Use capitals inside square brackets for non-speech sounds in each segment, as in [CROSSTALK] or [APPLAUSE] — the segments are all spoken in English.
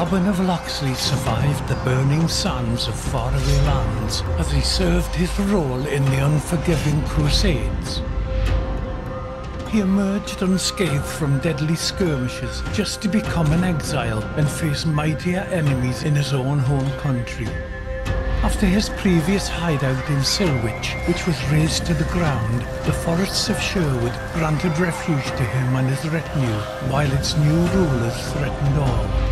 Robin of Locksley survived the burning sands of faraway lands as he served his role in the unforgiving Crusades. He emerged unscathed from deadly skirmishes just to become an exile and face mightier enemies in his own home country. After his previous hideout in Silwich, which was razed to the ground, the forests of Sherwood granted refuge to him and his retinue, while its new rulers threatened all.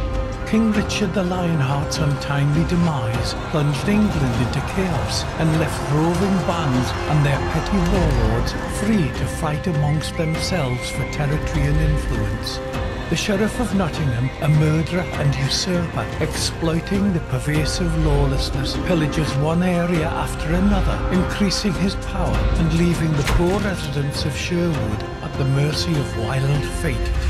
King Richard the Lionheart's untimely demise plunged England into chaos and left roving bands and their petty warlords free to fight amongst themselves for territory and influence the Sheriff of Nottingham, a murderer and usurper, exploiting the pervasive lawlessness, pillages one area after another, increasing his power and leaving the poor residents of Sherwood at the mercy of wild fate.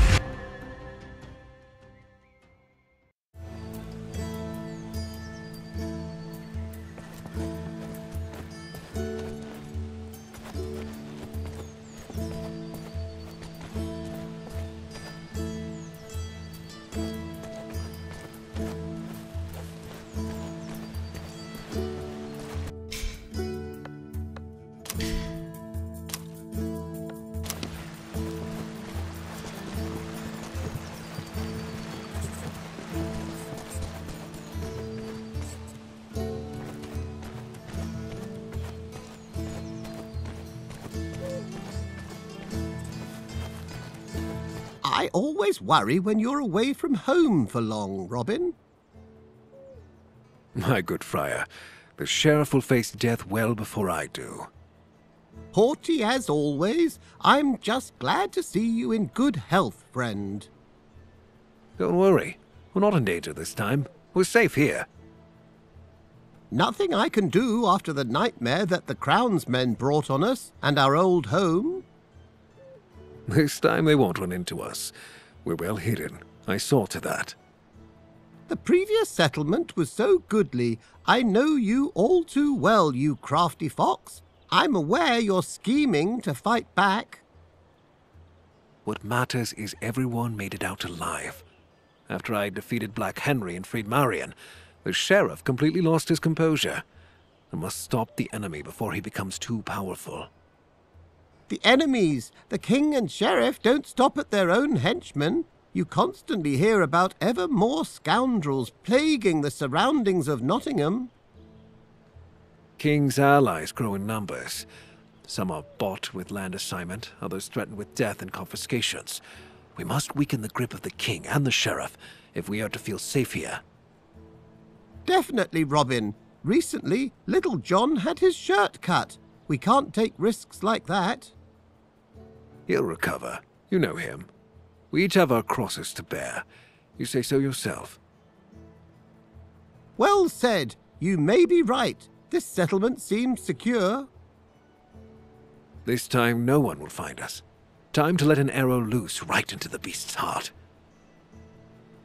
Worry when you're away from home for long, Robin. My good friar, the sheriff will face death well before I do. Haughty as always, I'm just glad to see you in good health, friend. Don't worry. We're not in danger this time. We're safe here. Nothing I can do after the nightmare that the Crown's men brought on us and our old home. This time they won't run into us. We're well hidden. I saw to that. The previous settlement was so goodly. I know you all too well, you crafty fox. I'm aware you're scheming to fight back. What matters is everyone made it out alive. After I defeated Black Henry and freed Marion, the sheriff completely lost his composure. I must stop the enemy before he becomes too powerful. The enemies, the king and sheriff, don't stop at their own henchmen. You constantly hear about ever more scoundrels plaguing the surroundings of Nottingham. King's allies grow in numbers. Some are bought with land assignment, others threatened with death and confiscations. We must weaken the grip of the king and the sheriff if we are to feel safe here. Definitely, Robin. Recently, Little John had his shirt cut. We can't take risks like that. He'll recover. You know him. We each have our crosses to bear. You say so yourself. Well said. You may be right. This settlement seems secure. This time no one will find us. Time to let an arrow loose right into the beast's heart.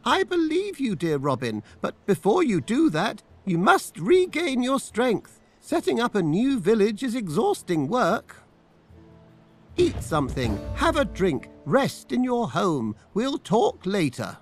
I believe you, dear Robin, but before you do that, you must regain your strength. Setting up a new village is exhausting work. Eat something, have a drink, rest in your home. We'll talk later.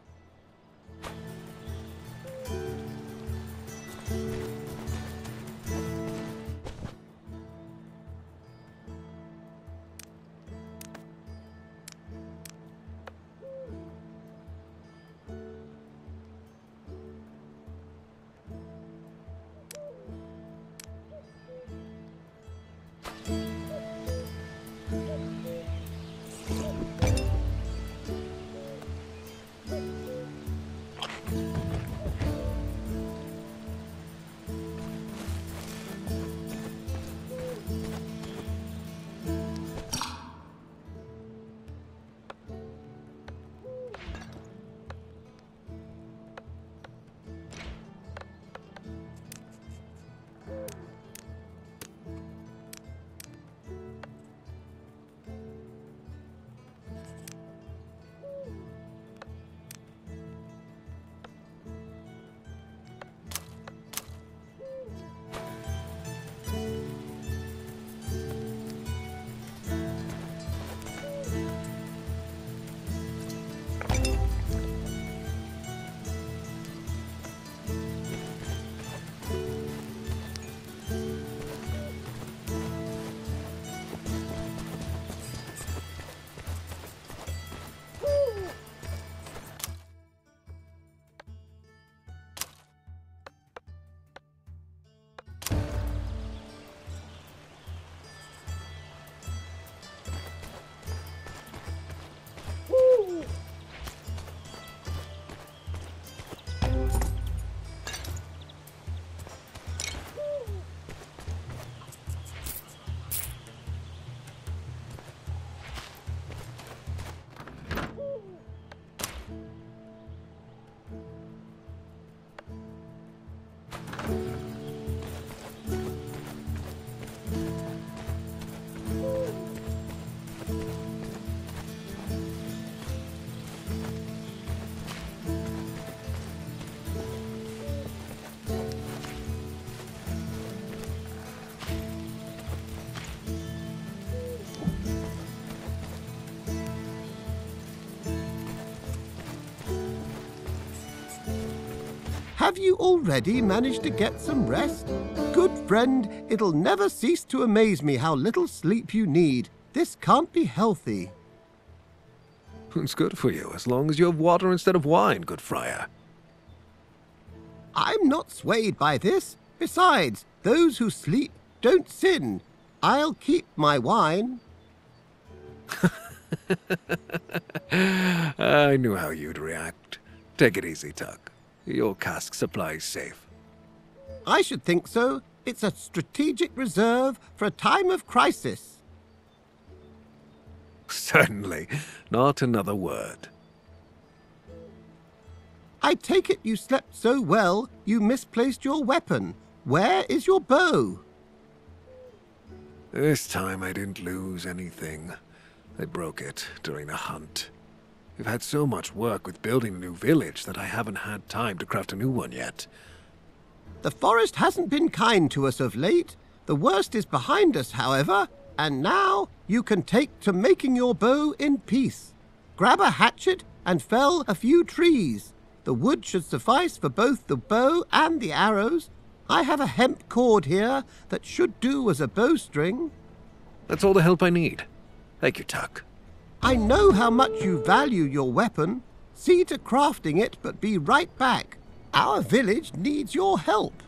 Have you already managed to get some rest? Good friend, it'll never cease to amaze me how little sleep you need. This can't be healthy. It's good for you, as long as you have water instead of wine, good friar. I'm not swayed by this. Besides, those who sleep don't sin. I'll keep my wine. [LAUGHS] I knew how you'd react. Take it easy, Tuck. Your cask supply's safe. I should think so. It's a strategic reserve for a time of crisis. [LAUGHS] Certainly. Not another word. I take it you slept so well you misplaced your weapon. Where is your bow? This time I didn't lose anything. I broke it during a hunt. We've had so much work with building a new village that I haven't had time to craft a new one yet. The forest hasn't been kind to us of late. The worst is behind us, however, and now you can take to making your bow in peace. Grab a hatchet and fell a few trees. The wood should suffice for both the bow and the arrows. I have a hemp cord here that should do as a bowstring. That's all the help I need. Thank you, Tuck. I know how much you value your weapon. See to crafting it, but be right back. Our village needs your help.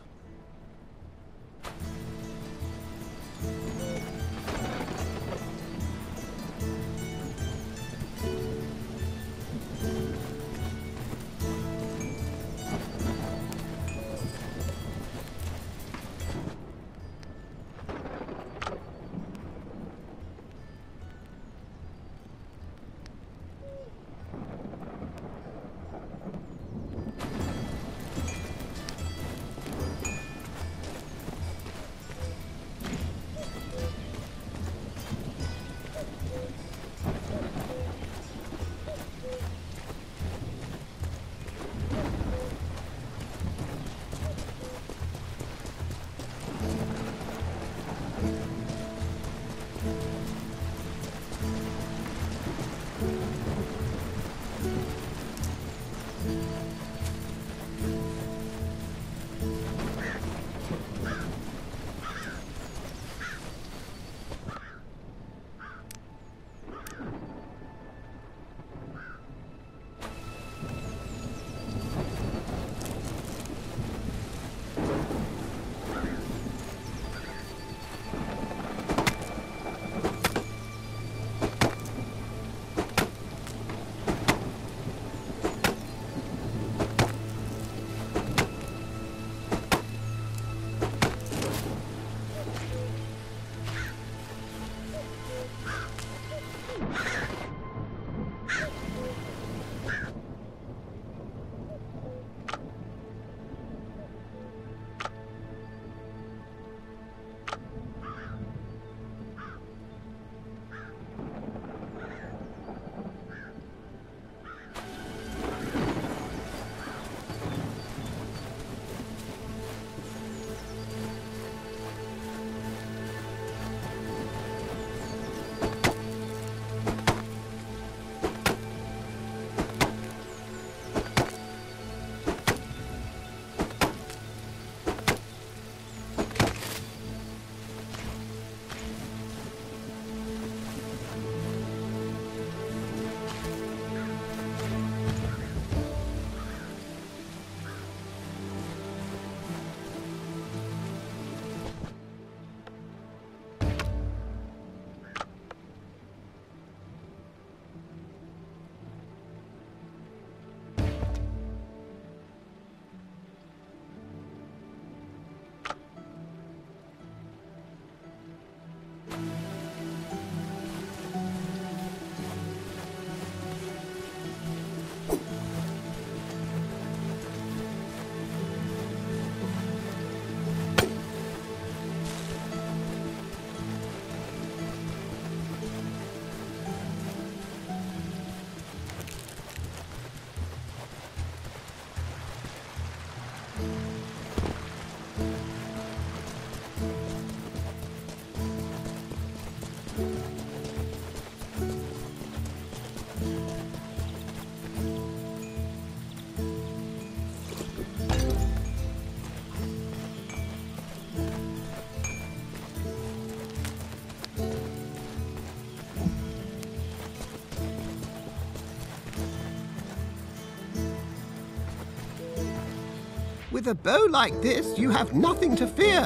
With a bow like this, you have nothing to fear.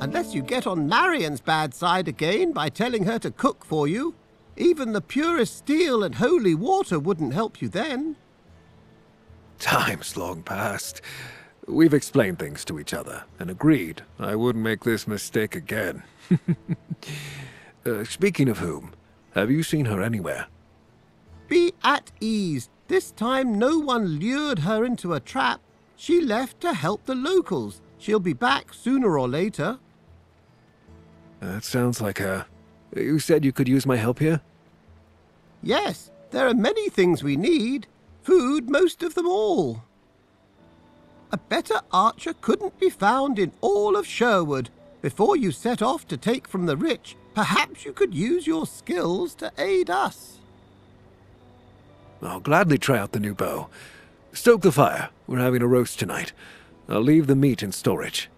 Unless you get on Marion's bad side again by telling her to cook for you. Even the purest steel and holy water wouldn't help you then. Time's long past. We've explained things to each other and agreed I wouldn't make this mistake again. [LAUGHS] uh, speaking of whom, have you seen her anywhere? Be at ease. This time no one lured her into a trap. She left to help the locals. She'll be back sooner or later. That sounds like her. You said you could use my help here? Yes, there are many things we need. Food, most of them all. A better archer couldn't be found in all of Sherwood. Before you set off to take from the rich, perhaps you could use your skills to aid us. I'll gladly try out the new bow. Stoke the fire. We're having a roast tonight. I'll leave the meat in storage.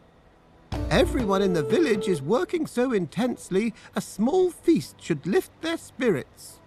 Everyone in the village is working so intensely, a small feast should lift their spirits.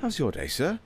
How's your day, sir?